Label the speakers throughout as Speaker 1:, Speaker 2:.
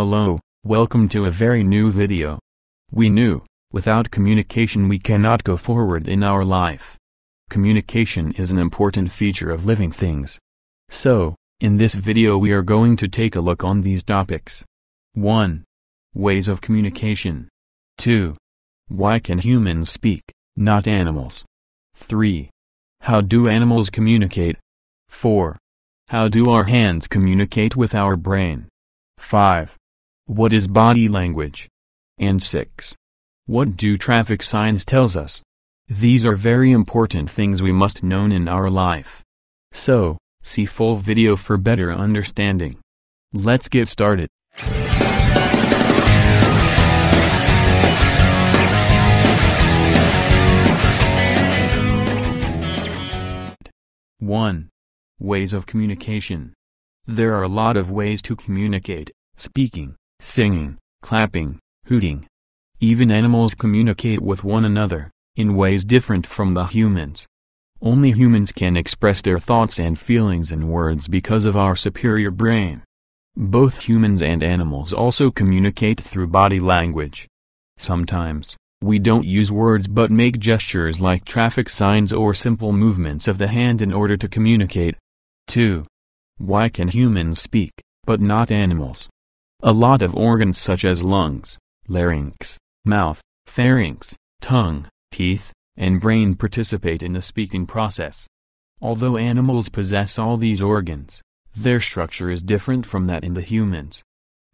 Speaker 1: Hello, welcome to a very new video. We knew, without communication we cannot go forward in our life. Communication is an important feature of living things. So, in this video we are going to take a look on these topics. 1. Ways of communication. 2. Why can humans speak, not animals? 3. How do animals communicate? 4. How do our hands communicate with our brain? 5. What is body language? And 6. What do traffic signs tells us? These are very important things we must know in our life. So, see full video for better understanding. Let's get started. One. Ways of communication. There are a lot of ways to communicate, speaking, singing, clapping, hooting. Even animals communicate with one another, in ways different from the humans. Only humans can express their thoughts and feelings in words because of our superior brain. Both humans and animals also communicate through body language. Sometimes, we don't use words but make gestures like traffic signs or simple movements of the hand in order to communicate. 2. Why can humans speak, but not animals? A lot of organs such as lungs, larynx, mouth, pharynx, tongue, teeth, and brain participate in the speaking process. Although animals possess all these organs, their structure is different from that in the humans.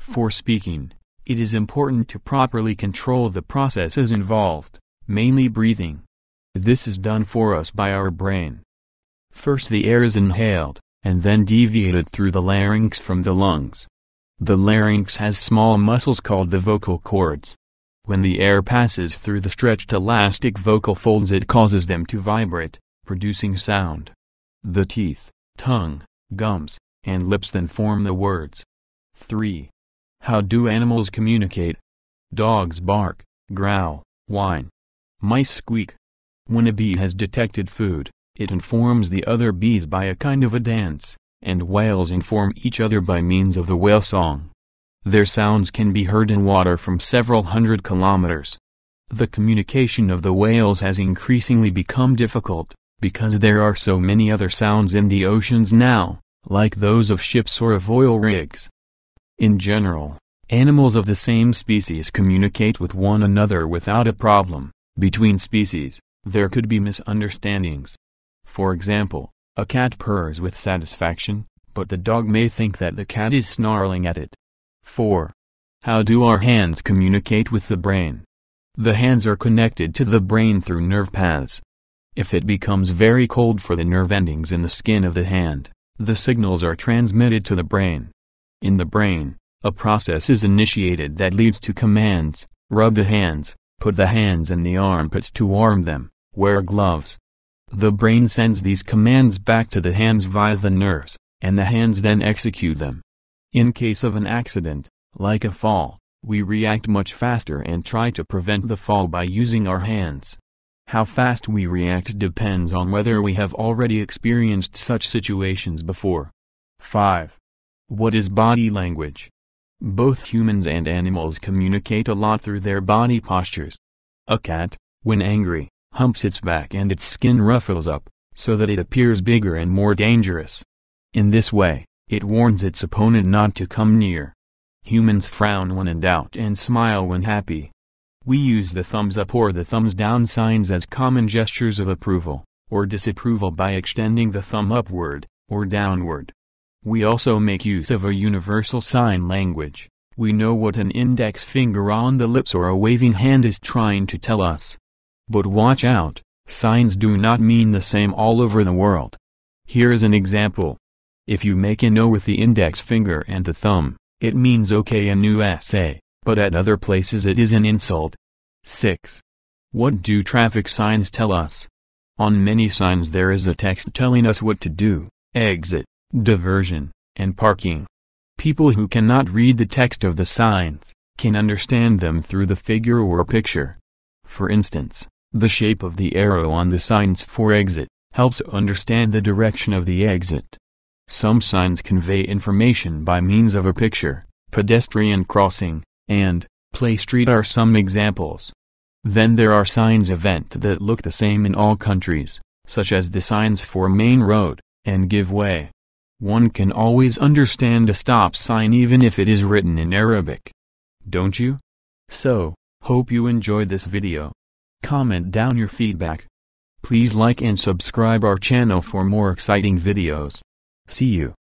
Speaker 1: For speaking, it is important to properly control the processes involved, mainly breathing. This is done for us by our brain. First the air is inhaled, and then deviated through the larynx from the lungs. The larynx has small muscles called the vocal cords. When the air passes through the stretched elastic vocal folds it causes them to vibrate, producing sound. The teeth, tongue, gums, and lips then form the words. 3. How do animals communicate? Dogs bark, growl, whine. Mice squeak. When a bee has detected food, it informs the other bees by a kind of a dance, and whales inform each other by means of the whale song. Their sounds can be heard in water from several hundred kilometers. The communication of the whales has increasingly become difficult, because there are so many other sounds in the oceans now, like those of ships or of oil rigs. In general, animals of the same species communicate with one another without a problem. Between species, there could be misunderstandings. For example, a cat purrs with satisfaction, but the dog may think that the cat is snarling at it. 4. How do our hands communicate with the brain? The hands are connected to the brain through nerve paths. If it becomes very cold for the nerve endings in the skin of the hand, the signals are transmitted to the brain. In the brain, a process is initiated that leads to commands, rub the hands, put the hands in the armpits to warm them, wear gloves. The brain sends these commands back to the hands via the nerves, and the hands then execute them. In case of an accident, like a fall, we react much faster and try to prevent the fall by using our hands. How fast we react depends on whether we have already experienced such situations before. 5. What is body language? Both humans and animals communicate a lot through their body postures. A cat, when angry, humps its back and its skin ruffles up, so that it appears bigger and more dangerous. In this way, it warns its opponent not to come near. Humans frown when in doubt and smile when happy. We use the thumbs up or the thumbs down signs as common gestures of approval, or disapproval by extending the thumb upward, or downward. We also make use of a universal sign language. We know what an index finger on the lips or a waving hand is trying to tell us. But watch out, signs do not mean the same all over the world. Here is an example. If you make an O with the index finger and the thumb, it means OK in USA, but at other places it is an insult. 6. What do traffic signs tell us? On many signs there is a text telling us what to do, exit, diversion, and parking. People who cannot read the text of the signs, can understand them through the figure or picture. For instance, the shape of the arrow on the signs for exit, helps understand the direction of the exit. Some signs convey information by means of a picture, pedestrian crossing, and play street are some examples. Then there are signs event that look the same in all countries, such as the signs for main road, and give way. One can always understand a stop sign even if it is written in Arabic. Don't you? So, hope you enjoyed this video. Comment down your feedback. Please like and subscribe our channel for more exciting videos. See you.